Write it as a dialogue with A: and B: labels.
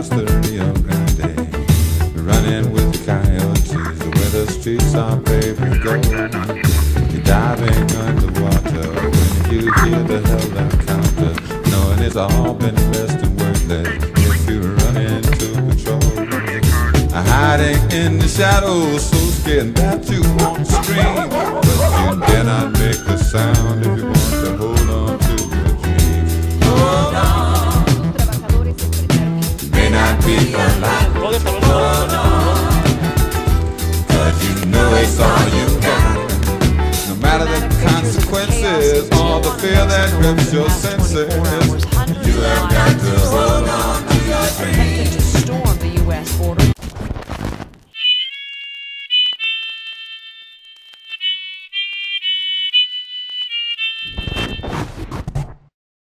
A: across the Rio Grande, running with coyotes where the streets are paved with gold. You're diving underwater when you hear the hell helicopter, knowing it's all been blessed and worthless if you run into patrol. Hiding in the shadows, so scared that you won't scream, but you dare not make a sound cause you know it's all you got. No matter the consequences, all the fear that grips your senses,